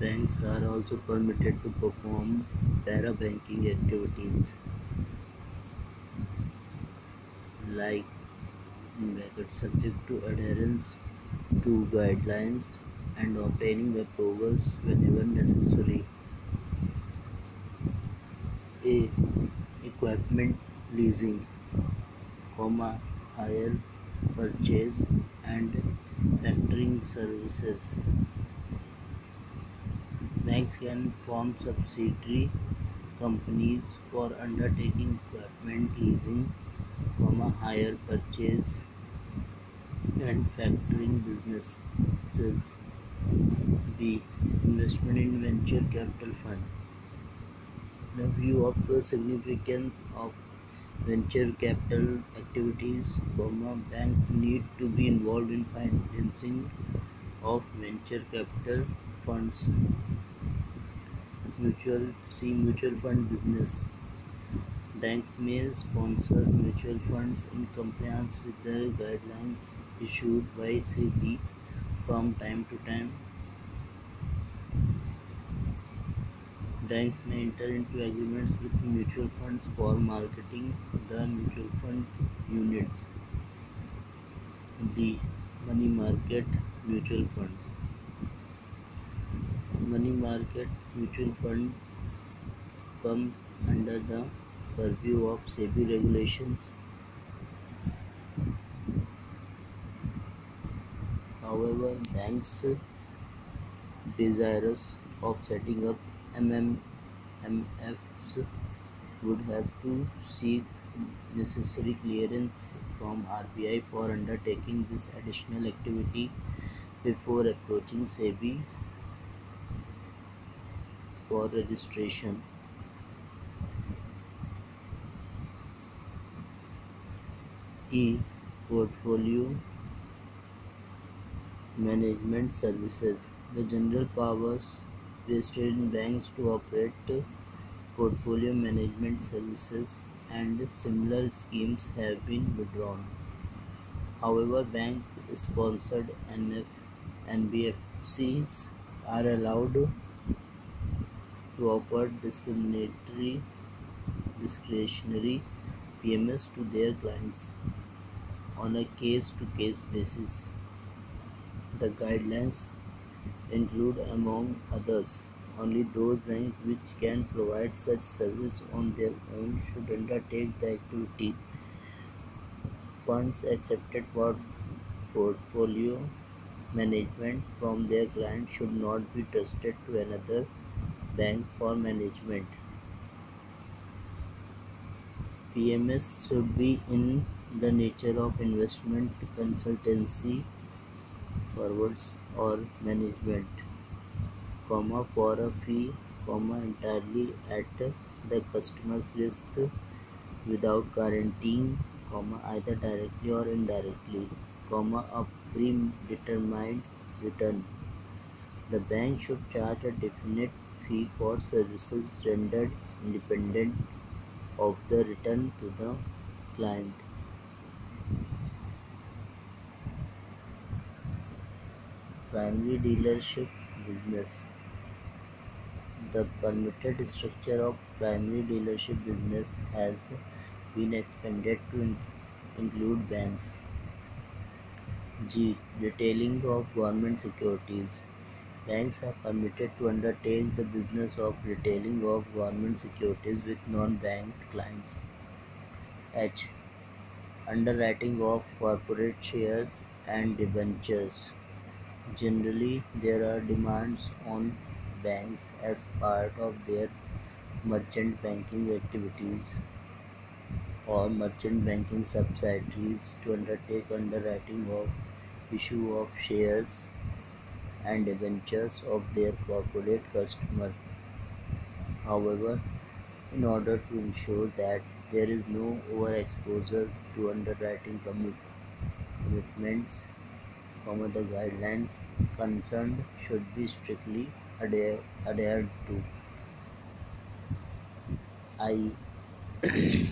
Banks are also permitted to perform para-banking activities like subject to adherence to guidelines and obtaining approvals whenever necessary. A. Equipment leasing, comma, hire, purchase and factoring services. Banks can form subsidiary companies for undertaking equipment leasing, hire purchase and factoring businesses. B. Investment in venture capital fund. The view of the significance of venture capital activities, comma, banks need to be involved in financing of venture capital funds. Mutual see mutual fund business. Banks may sponsor mutual funds in compliance with the guidelines issued by SEBI from time to time. Banks may enter into agreements with mutual funds for marketing the mutual fund units. D. Money market mutual funds. Money market mutual fund come under the purview of SEBI regulations. However, banks desirous of setting up MMFs would have to seek necessary clearance from RBI for undertaking this additional activity before approaching SEBI for registration. E. Portfolio Management Services The general powers vested in banks to operate portfolio management services and similar schemes have been withdrawn. However, bank-sponsored NBFCs are allowed to offer discriminatory discretionary PMS to their clients on a case-to-case basis. The guidelines include among others only those banks which can provide such service on their own should undertake the activity. Funds accepted for portfolio management from their clients should not be trusted to another bank for management. PMS should be in the nature of investment consultancy, forwards or management, comma for a fee, comma entirely at the customer's risk without guaranteeing, comma either directly or indirectly, comma a predetermined return. The bank should charge a definite fee for services rendered independent of the return to the client. Primary dealership business. The permitted structure of primary dealership business has been expanded to include banks. G. Retailing of government securities. Banks are permitted to undertake the business of retailing of government securities with non-bank clients. H. Underwriting of corporate shares and debentures. Generally, there are demands on banks as part of their merchant banking activities or merchant banking subsidiaries to undertake underwriting of issue of shares and debentures of their corporate customer. However, in order to ensure that there is no overexposure to underwriting commitments, the guidelines concerned should be strictly adhered to. I.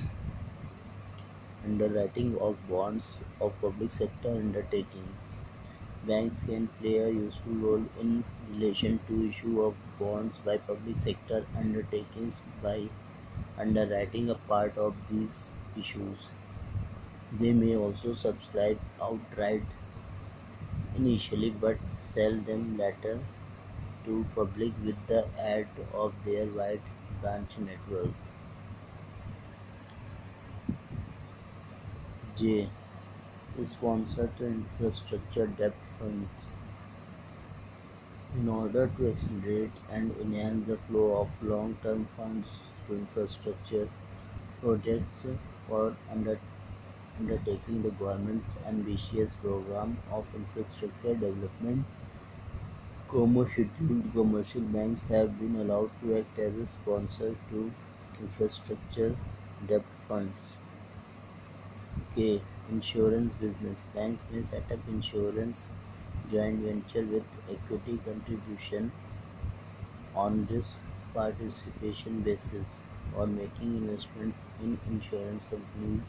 Underwriting of bonds of public sector undertakings. Banks can play a useful role in relation to issue of bonds by public sector undertakings by underwriting a part of these issues. They may also subscribe outright initially but sell them later to public with the aid of their wide branch network. J. Sponsored infrastructure debt funds. In order to accelerate and enhance the flow of long-term funds to infrastructure projects for under, undertaking the government's ambitious program of infrastructure development, scheduled commercial banks have been allowed to act as a sponsor to infrastructure debt funds. K. Insurance business. Banks may set up insurance joint venture with equity contribution on risk participation basis or making investment in insurance companies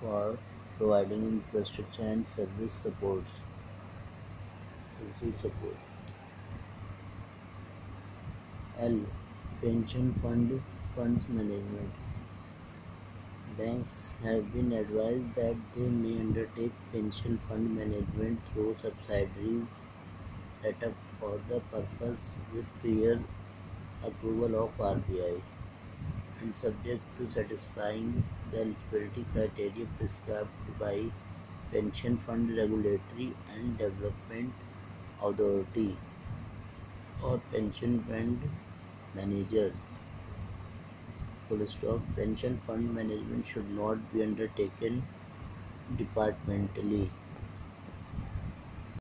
for providing infrastructure and service supports. Service support. L. Pension fund funds management. Banks have been advised that they may undertake pension fund management through subsidiaries set up for the purpose with prior approval of RBI and subject to satisfying the eligibility criteria prescribed by Pension Fund Regulatory and Development Authority or pension fund managers full stop pension fund management should not be undertaken departmentally